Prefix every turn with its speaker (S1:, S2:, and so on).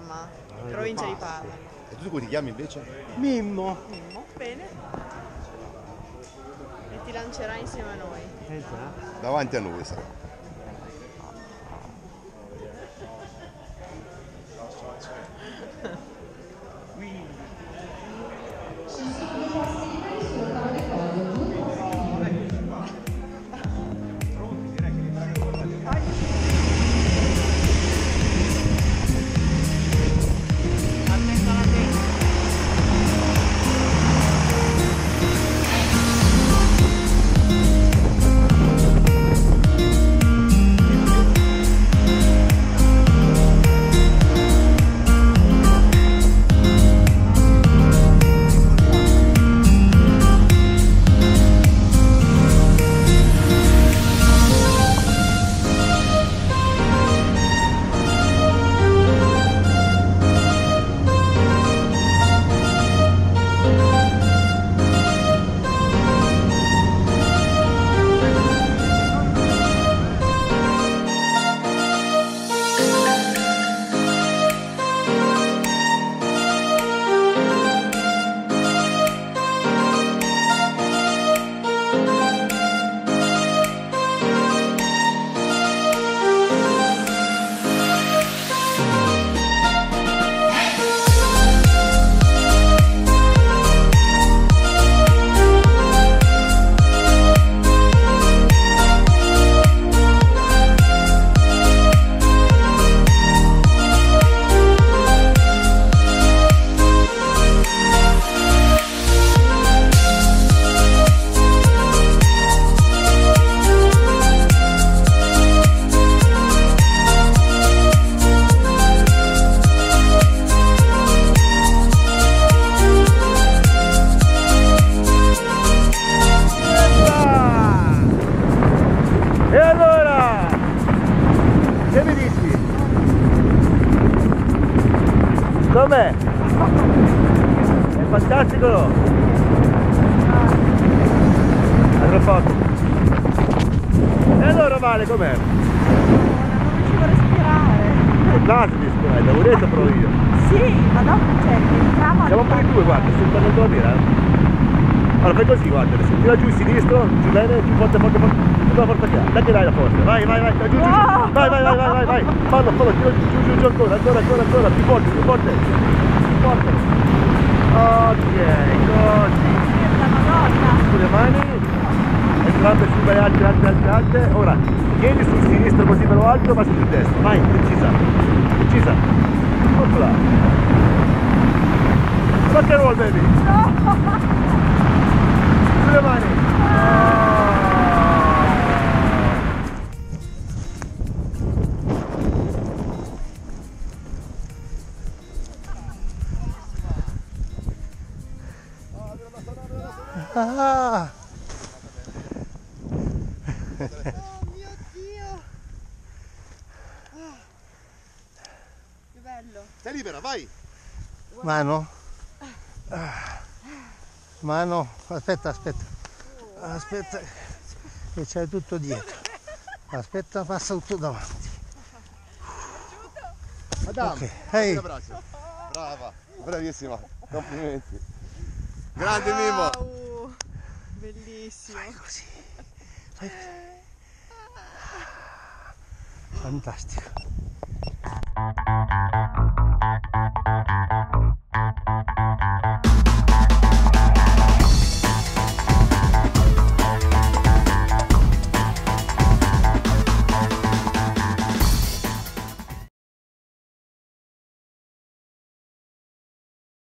S1: Parma, ah, provincia di Parma. E tu come ti chiami invece?
S2: Mimmo.
S3: Mimmo, bene. E ti lancerà insieme a noi.
S2: Esatto.
S1: Davanti a noi sarà.
S2: Com'è? È fantastico? Altro poco. E allora Vale com'è?
S3: Non riuscivo a respirare.
S2: L'asmi scusa, l'avevo detto però io.
S3: Sì, ma dopo cioè, entriamo
S2: Siamo per i due, guarda, sto andando a dire. Allora fai così, guarda, adesso tira giù il sinistro, giù bene, giù forte, forte, forte, giù la porta chiara, dai che dai la forza, vai, vai, vai, giù, giù, vai, vai, vai, vai, vai, vai, fallo, fallo, tira giù, giù, giù, ancora, ancora, ancora, ancora, più forte, più forte, più forte. Ok, così, sulle mani, entrambe su, vai, alte, alte, alte, alte, ora, tieni sul sinistro così bello alto, ma sul destro, vai, precisa, precisa, opla, rock and roll baby, sulle mani, Ah.
S3: Oh mio Dio. Ah, Che bello.
S1: Sei libera, vai!
S2: Mano. Ah. Mano, aspetta, aspetta. Aspetta, che c'è tutto dietro. Aspetta, passa tutto davanti.
S1: Madame,
S2: Ok, ehi.
S1: un abbraccio. Brava, bravissima, complimenti. Grande Mimo!
S3: Wow, Bellissimo.
S2: Fai così. Fai così. Fantastico.